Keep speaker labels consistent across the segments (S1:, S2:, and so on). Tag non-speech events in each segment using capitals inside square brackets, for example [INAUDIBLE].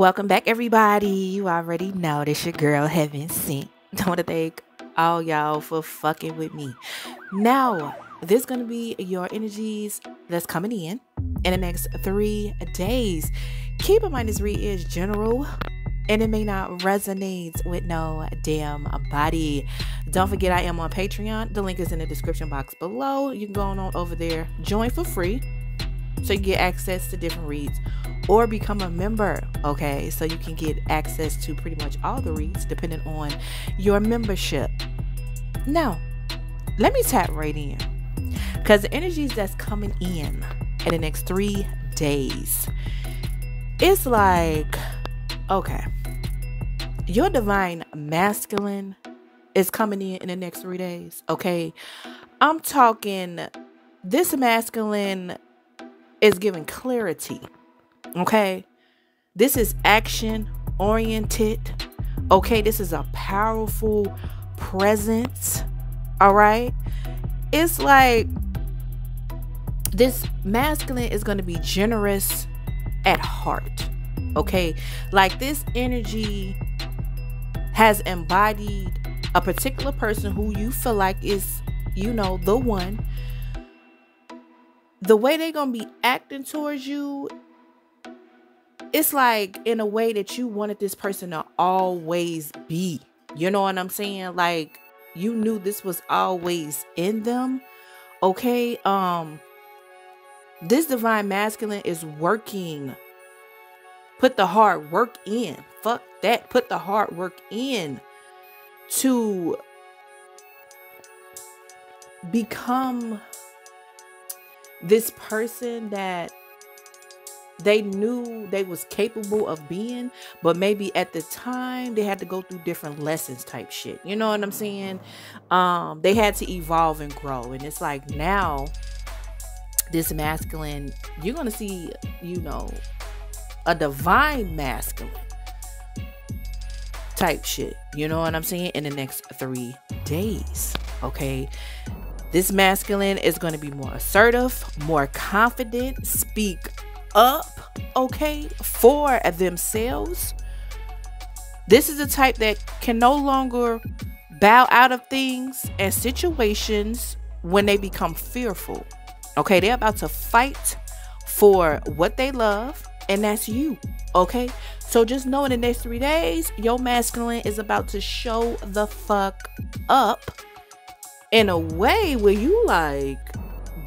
S1: Welcome back, everybody. You already know this your girl Heaven Sent. I want to thank all y'all for fucking with me. Now, this gonna be your energies that's coming in in the next three days. Keep in mind this read is general and it may not resonate with no damn body. Don't forget I am on Patreon. The link is in the description box below. You can go on over there, join for free so you get access to different reads or become a member okay? So you can get access to pretty much all the reads depending on your membership. Now let me tap right in because the energies that's coming in in the next three days it's like okay your divine masculine is coming in in the next three days okay? I'm talking this masculine is giving clarity. Okay? This is action oriented. Okay? This is a powerful presence. All right? It's like this masculine is going to be generous at heart. Okay? Like this energy has embodied a particular person who you feel like is, you know, the one the way they're gonna be acting towards you it's like in a way that you wanted this person to always be. You know what i'm saying? Like you knew this was always in them okay? Um this divine masculine is working. Put the hard work in. Fuck that. Put the hard work in to become this person that they knew they was capable of being but maybe at the time they had to go through different lessons type shit. You know what i'm saying? Um they had to evolve and grow and it's like now this masculine you're gonna see you know a divine masculine type shit. You know what i'm saying? In the next three days okay this masculine is going to be more assertive, more confident, speak up, okay, for themselves. This is a type that can no longer bow out of things and situations when they become fearful. Okay, they're about to fight for what they love, and that's you. Okay, so just know in the next three days, your masculine is about to show the fuck up in a way where you like,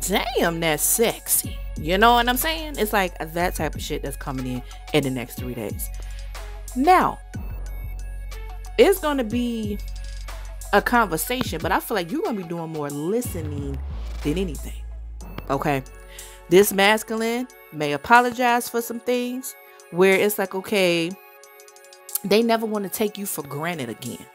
S1: damn, that's sexy. You know what I'm saying? It's like that type of shit that's coming in in the next three days. Now, it's going to be a conversation, but I feel like you're going to be doing more listening than anything. Okay. This masculine may apologize for some things where it's like, okay, they never want to take you for granted again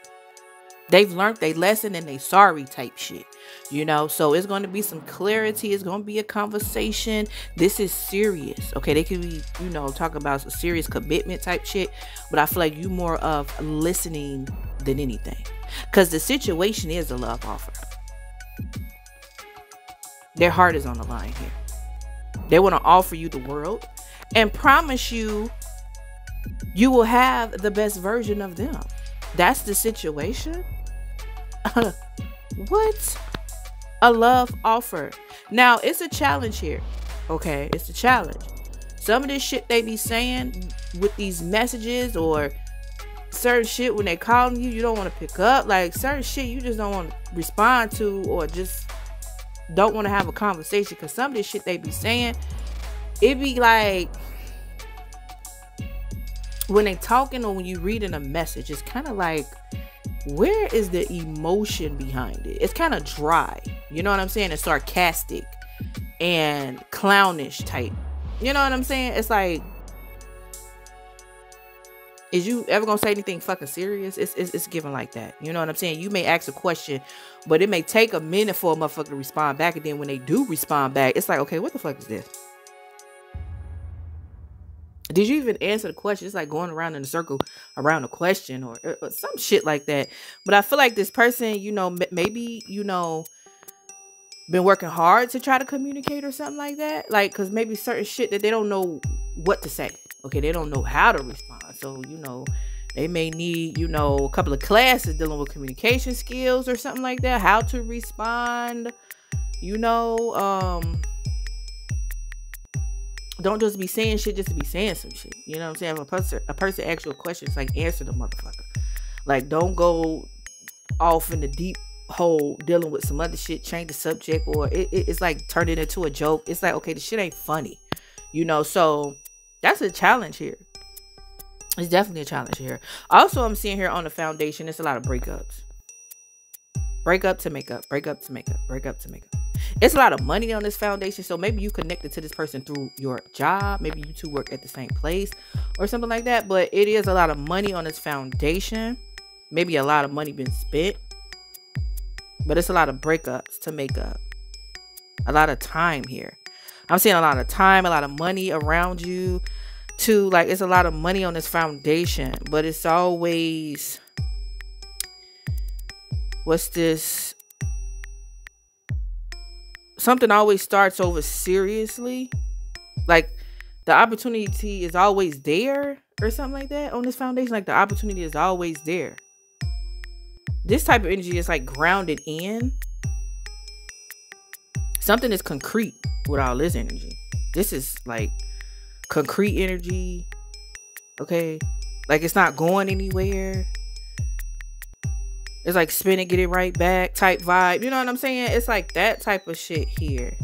S1: they've learned their lesson and they sorry type shit you know? So it's going to be some clarity it's going to be a conversation. This is serious okay? They could be you know talk about a serious commitment type shit but i feel like you more of listening than anything. Because the situation is a love offer. Their heart is on the line here. They want to offer you the world and promise you you will have the best version of them. That's the situation [LAUGHS] what? A love offer. Now, it's a challenge here. Okay, it's a challenge. Some of this shit they be saying with these messages or certain shit when they calling you, you don't want to pick up. Like certain shit you just don't want to respond to or just don't want to have a conversation. Cause some of this shit they be saying, it be like when they talking or when you reading a message, it's kind of like where is the emotion behind it? It's kind of dry. You know what I'm saying? It's sarcastic and clownish type. You know what I'm saying? It's like, is you ever gonna say anything fucking serious? It's, it's it's given like that. You know what I'm saying? You may ask a question, but it may take a minute for a motherfucker to respond back, and then when they do respond back, it's like, okay, what the fuck is this? Did you even answer the question? It's like going around in a circle around a question or, or some shit like that. But I feel like this person, you know, maybe, you know, been working hard to try to communicate or something like that. Like, cause maybe certain shit that they don't know what to say. Okay, they don't know how to respond. So, you know, they may need, you know, a couple of classes dealing with communication skills or something like that, how to respond, you know, um don't just be saying shit just to be saying some shit. You know what I'm saying? If a person a person asks you a question, it's like answer the motherfucker. Like don't go off in the deep hole dealing with some other shit, change the subject, or it, it, it's like turn it into a joke. It's like okay, the shit ain't funny. You know, so that's a challenge here. It's definitely a challenge here. Also, I'm seeing here on the foundation, it's a lot of breakups. Break up to make up, break up to make up, break up to make up. It's a lot of money on this foundation. So maybe you connected to this person through your job. Maybe you two work at the same place or something like that. But it is a lot of money on this foundation. Maybe a lot of money been spent. But it's a lot of breakups to make up. A lot of time here. I'm seeing a lot of time, a lot of money around you. Too like it's a lot of money on this foundation, but it's always what's this something always starts over seriously. Like the opportunity is always there or something like that on this foundation. Like the opportunity is always there. This type of energy is like grounded in something is concrete with all this energy. This is like concrete energy. Okay. Like it's not going anywhere. It's like spin it, get it right back type vibe. You know what I'm saying? It's like that type of shit here.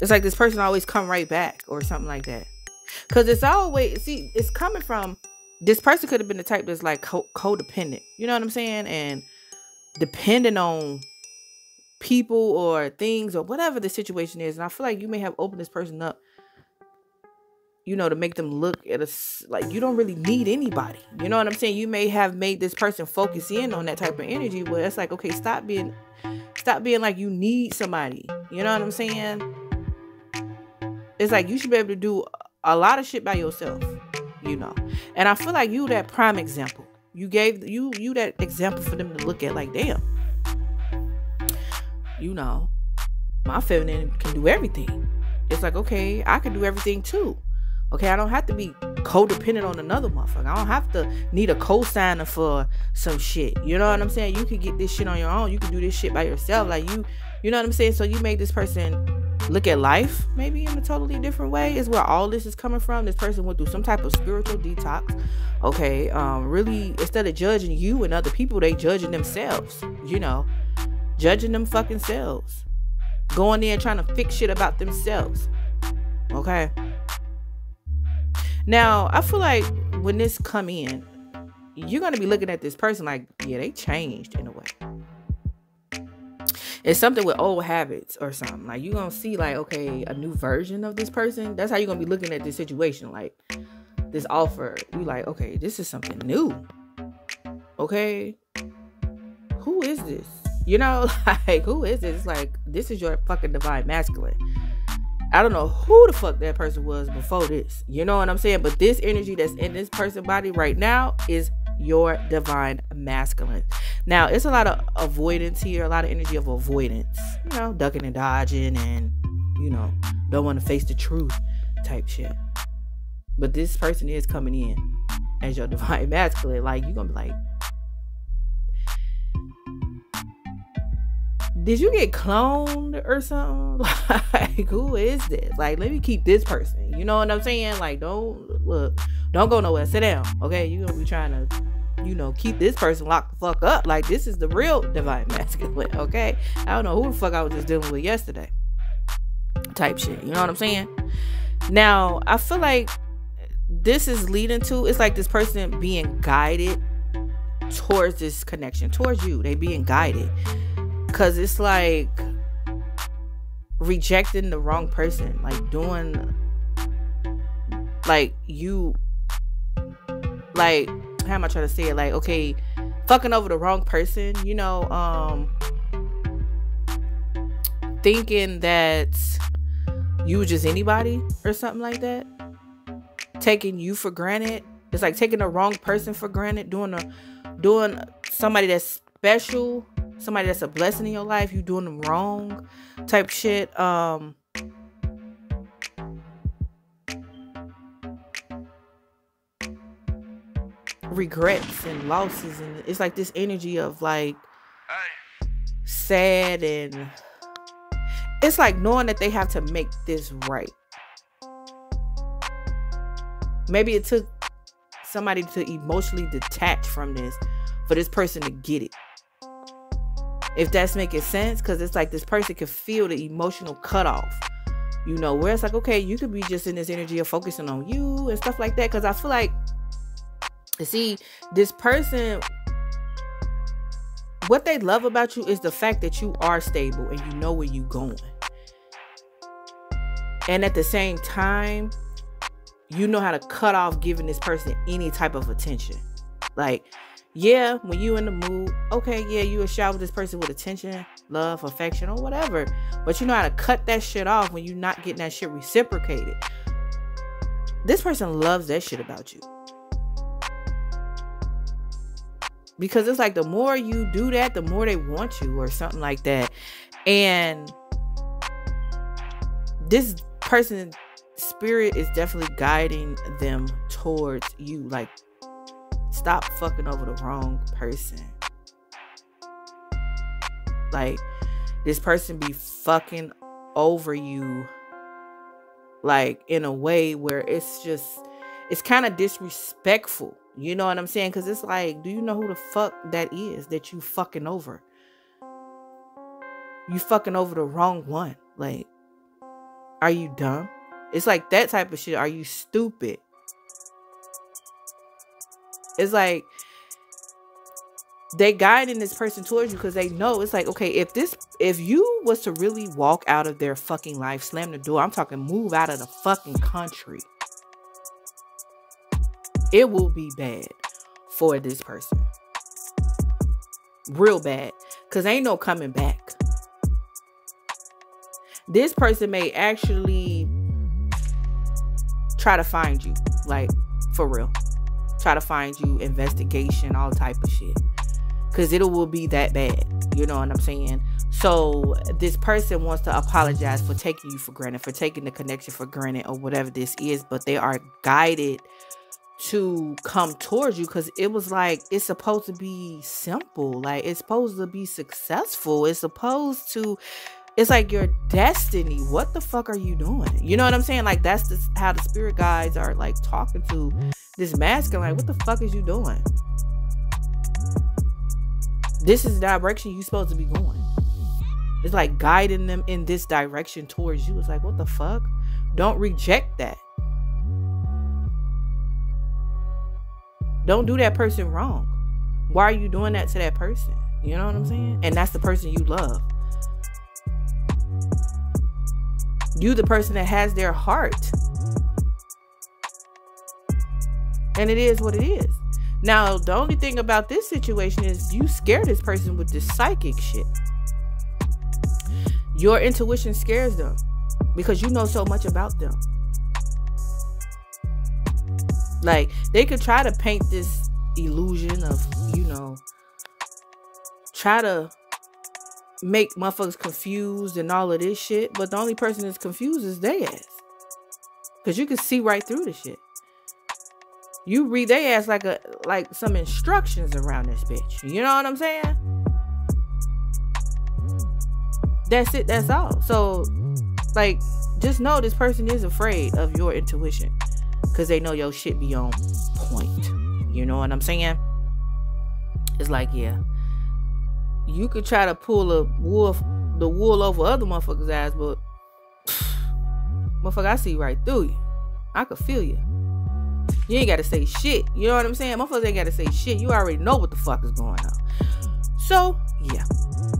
S1: It's like this person always come right back or something like that. Cause it's always see, it's coming from this person could have been the type that's like co- codependent. You know what I'm saying? And depending on people or things or whatever the situation is. And I feel like you may have opened this person up you know, to make them look at us like you don't really need anybody. You know what I'm saying? You may have made this person focus in on that type of energy where it's like, okay, stop being stop being like you need somebody. You know what I'm saying? It's like you should be able to do a lot of shit by yourself, you know. And I feel like you that prime example. You gave you you that example for them to look at like, damn. You know, my feminine can do everything. It's like, okay, I can do everything too. Okay, I don't have to be codependent on another motherfucker. I don't have to need a co-signer for some shit. You know what I'm saying? You can get this shit on your own. You can do this shit by yourself. Like you, you know what I'm saying? So you make this person look at life maybe in a totally different way. Is where all this is coming from. This person went through some type of spiritual detox. Okay, um, really instead of judging you and other people, they judging themselves. You know, judging them fucking selves, going there trying to fix shit about themselves. Okay. Now, I feel like when this come in, you're gonna be looking at this person like, yeah, they changed in a way. It's something with old habits or something. Like you're gonna see like, okay, a new version of this person. That's how you're gonna be looking at this situation. Like this offer, you like, okay, this is something new. Okay. Who is this? You know, [LAUGHS] like who is this? Like this is your fucking divine masculine. I don't know who the fuck that person was before this. You know what I'm saying? But this energy that's in this person's body right now is your divine masculine. Now, it's a lot of avoidance here, a lot of energy of avoidance, you know, ducking and dodging and, you know, don't want to face the truth type shit. But this person is coming in as your [LAUGHS] divine masculine. Like, you're going to be like, did you get cloned or something? [LAUGHS] like, who is this? Like, let me keep this person. You know what I'm saying? Like, don't look, don't go nowhere. Sit down. Okay, you gonna be trying to, you know, keep this person locked the fuck up. Like, this is the real divine [LAUGHS] masculine. Okay, I don't know who the fuck I was just dealing with yesterday. Type shit. You know what I'm saying? Now, I feel like this is leading to it's like this person being guided towards this connection towards you. They being guided Cause it's like rejecting the wrong person, like doing like you like how am I trying to say it? Like, okay, fucking over the wrong person, you know, um thinking that you were just anybody or something like that. Taking you for granted. It's like taking the wrong person for granted, doing a doing somebody that's special somebody that's a blessing in your life, you doing them wrong type shit. Um regrets and losses and it's like this energy of like sad and it's like knowing that they have to make this right. Maybe it took somebody to emotionally detach from this for this person to get it if that's making sense because it's like this person can feel the emotional cutoff. You know where it's like okay you could be just in this energy of focusing on you and stuff like that because i feel like see this person what they love about you is the fact that you are stable and you know where you're going. And at the same time you know how to cut off giving this person any type of attention. Like yeah, when you in the mood, okay, yeah, you will shower this person with attention, love, affection, or whatever. But you know how to cut that shit off when you're not getting that shit reciprocated. This person loves that shit about you. Because it's like the more you do that, the more they want you, or something like that. And this person's spirit is definitely guiding them towards you like stop fucking over the wrong person. Like, this person be fucking over you, like, in a way where it's just, it's kind of disrespectful. You know what I'm saying? Because it's like, do you know who the fuck that is that you fucking over? You fucking over the wrong one. Like, are you dumb? It's like that type of shit. Are you stupid? It's like they guiding this person towards you because they know it's like okay if this if you was to really walk out of their fucking life slam the door i'm talking move out of the fucking country. It will be bad for this person. Real bad because ain't no coming back. This person may actually try to find you like for real try to find you investigation, all type of shit. Cause it will be that bad. You know what I'm saying? So this person wants to apologize for taking you for granted, for taking the connection for granted, or whatever this is, but they are guided to come towards you because it was like it's supposed to be simple like it's supposed to be successful it's supposed to it's like your destiny what the fuck are you doing you know what i'm saying like that's just how the spirit guides are like talking to this masculine, like, what the fuck is you doing? This is the direction you're supposed to be going. It's like guiding them in this direction towards you. It's like, what the fuck? Don't reject that. Don't do that person wrong. Why are you doing that to that person? You know what I'm saying? And that's the person you love. You, the person that has their heart. And it is what it is. Now, the only thing about this situation is you scare this person with this psychic shit. Your intuition scares them because you know so much about them. Like, they could try to paint this illusion of, you know, try to make motherfuckers confused and all of this shit, but the only person that's confused is they ass. Because you can see right through the shit. You read they ass like a like some instructions around this bitch. You know what I'm saying? That's it, that's all. So like just know this person is afraid of your intuition. Cause they know your shit be on point. You know what I'm saying? It's like, yeah. You could try to pull a wolf the wool over other motherfuckers' eyes, but motherfucker, I see right through you. I could feel you. You ain't gotta say shit. You know what I'm saying? Motherfuckers ain't gotta say shit. You already know what the fuck is going on. So, yeah.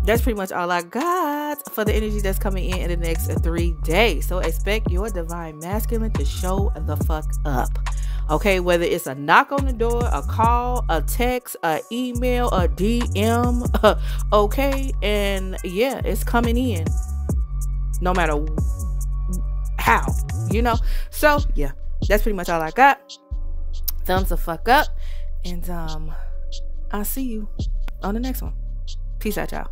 S1: That's pretty much all I got for the energy that's coming in in the next three days. So expect your divine masculine to show the fuck up. Okay, whether it's a knock on the door, a call, a text, a email, a DM, [LAUGHS] okay, and yeah, it's coming in no matter how, you know. So, yeah, that's pretty much all I got thumbs the fuck up. And um, I'll see you on the next one. Peace out, y'all.